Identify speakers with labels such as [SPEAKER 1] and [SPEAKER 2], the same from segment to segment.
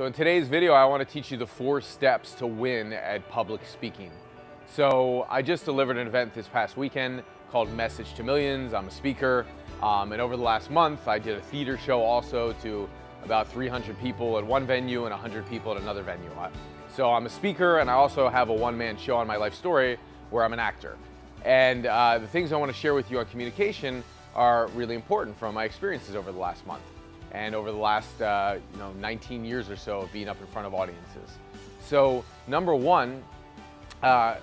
[SPEAKER 1] So in today's video, I want to teach you the four steps to win at public speaking. So I just delivered an event this past weekend called Message to Millions. I'm a speaker. Um, and over the last month, I did a theater show also to about 300 people at one venue and 100 people at another venue. So I'm a speaker and I also have a one-man show on my life story where I'm an actor. And uh, the things I want to share with you on communication are really important from my experiences over the last month and over the last uh, you know 19 years or so of being up in front of audiences. So number one, uh,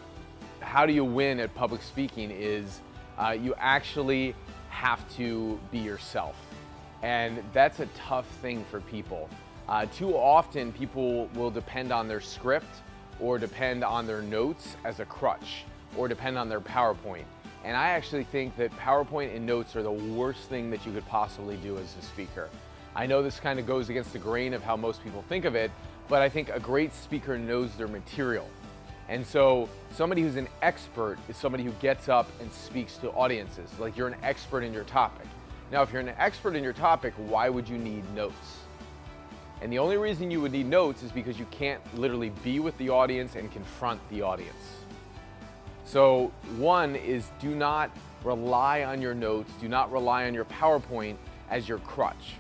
[SPEAKER 1] how do you win at public speaking is uh, you actually have to be yourself. And that's a tough thing for people. Uh, too often people will depend on their script or depend on their notes as a crutch or depend on their PowerPoint. And I actually think that PowerPoint and notes are the worst thing that you could possibly do as a speaker. I know this kind of goes against the grain of how most people think of it, but I think a great speaker knows their material. And so somebody who's an expert is somebody who gets up and speaks to audiences, like you're an expert in your topic. Now, if you're an expert in your topic, why would you need notes? And the only reason you would need notes is because you can't literally be with the audience and confront the audience. So one is do not rely on your notes, do not rely on your PowerPoint as your crutch.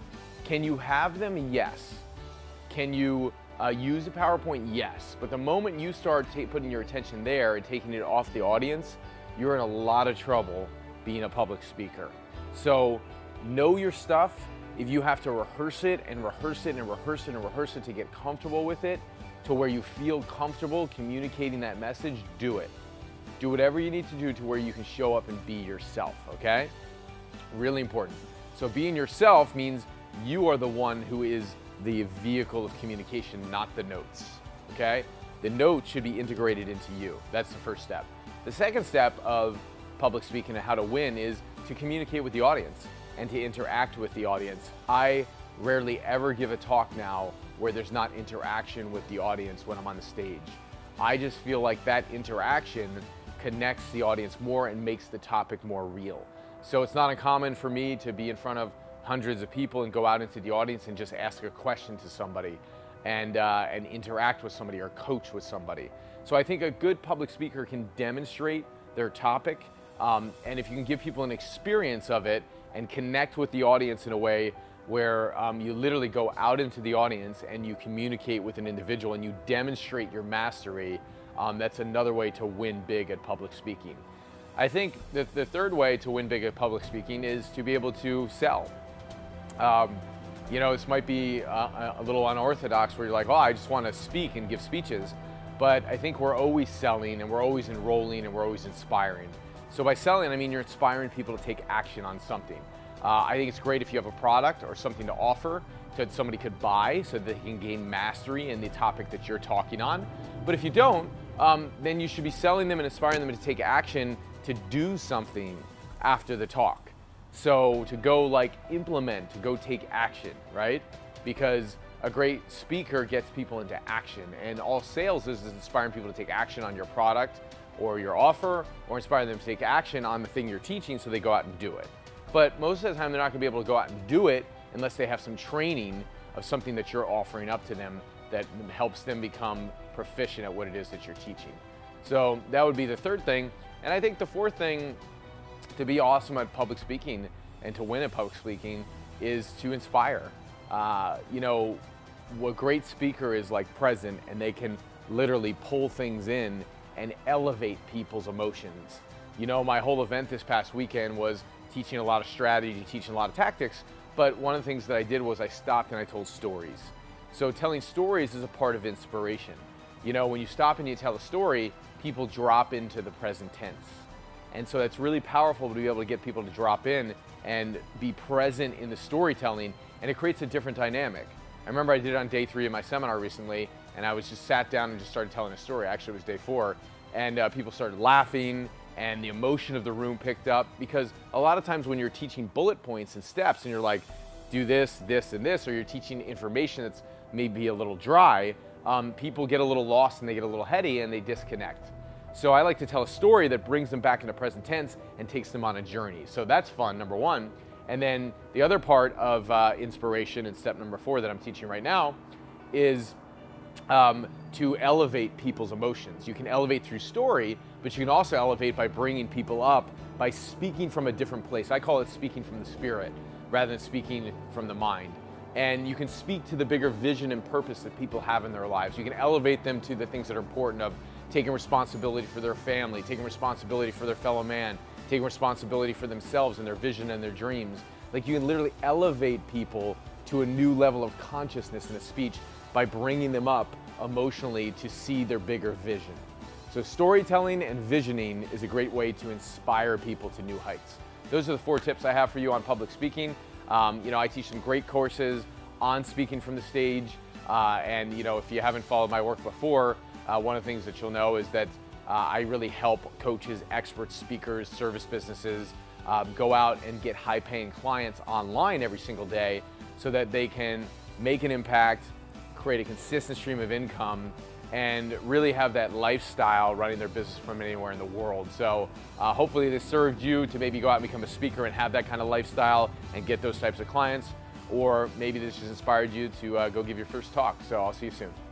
[SPEAKER 1] Can you have them? Yes. Can you uh, use a PowerPoint? Yes. But the moment you start putting your attention there and taking it off the audience, you're in a lot of trouble being a public speaker. So know your stuff. If you have to rehearse it and rehearse it and rehearse it and rehearse it to get comfortable with it, to where you feel comfortable communicating that message, do it. Do whatever you need to do to where you can show up and be yourself, okay? Really important. So being yourself means you are the one who is the vehicle of communication, not the notes, okay? The notes should be integrated into you. That's the first step. The second step of public speaking and how to win is to communicate with the audience and to interact with the audience. I rarely ever give a talk now where there's not interaction with the audience when I'm on the stage. I just feel like that interaction connects the audience more and makes the topic more real. So it's not uncommon for me to be in front of hundreds of people and go out into the audience and just ask a question to somebody and, uh, and interact with somebody or coach with somebody. So I think a good public speaker can demonstrate their topic um, and if you can give people an experience of it and connect with the audience in a way where um, you literally go out into the audience and you communicate with an individual and you demonstrate your mastery, um, that's another way to win big at public speaking. I think that the third way to win big at public speaking is to be able to sell. Um, you know, this might be a, a, little unorthodox where you're like, oh, I just want to speak and give speeches. But I think we're always selling and we're always enrolling and we're always inspiring. So by selling, I mean you're inspiring people to take action on something. Uh, I think it's great if you have a product or something to offer that somebody could buy so they can gain mastery in the topic that you're talking on. But if you don't, um, then you should be selling them and inspiring them to take action to do something after the talk. So to go like implement, to go take action, right? Because a great speaker gets people into action and all sales is, is inspiring people to take action on your product or your offer or inspiring them to take action on the thing you're teaching so they go out and do it. But most of the time they're not gonna be able to go out and do it unless they have some training of something that you're offering up to them that helps them become proficient at what it is that you're teaching. So that would be the third thing. And I think the fourth thing to be awesome at public speaking and to win at public speaking is to inspire. Uh, you know, a great speaker is like present and they can literally pull things in and elevate people's emotions. You know, my whole event this past weekend was teaching a lot of strategy, teaching a lot of tactics, but one of the things that I did was I stopped and I told stories. So telling stories is a part of inspiration. You know, when you stop and you tell a story, people drop into the present tense. And so it's really powerful to be able to get people to drop in and be present in the storytelling, and it creates a different dynamic. I remember I did it on day three of my seminar recently, and I was just sat down and just started telling a story. Actually, it was day four, and uh, people started laughing, and the emotion of the room picked up because a lot of times when you're teaching bullet points and steps, and you're like, do this, this, and this, or you're teaching information that's maybe a little dry, um, people get a little lost and they get a little heady and they disconnect. So I like to tell a story that brings them back into present tense and takes them on a journey. So that's fun, number one. And then the other part of uh, inspiration and step number four that I'm teaching right now is um, to elevate people's emotions. You can elevate through story, but you can also elevate by bringing people up by speaking from a different place. I call it speaking from the spirit rather than speaking from the mind. And you can speak to the bigger vision and purpose that people have in their lives. You can elevate them to the things that are important of taking responsibility for their family, taking responsibility for their fellow man, taking responsibility for themselves and their vision and their dreams. Like you can literally elevate people to a new level of consciousness in a speech by bringing them up emotionally to see their bigger vision. So storytelling and visioning is a great way to inspire people to new heights. Those are the four tips I have for you on public speaking. Um, you know, I teach some great courses on speaking from the stage. Uh, and you know, if you haven't followed my work before, uh, one of the things that you'll know is that uh, I really help coaches, experts, speakers, service businesses um, go out and get high paying clients online every single day so that they can make an impact, create a consistent stream of income, and really have that lifestyle running their business from anywhere in the world. So uh, hopefully this served you to maybe go out and become a speaker and have that kind of lifestyle and get those types of clients. Or maybe this just inspired you to uh, go give your first talk. So I'll see you soon.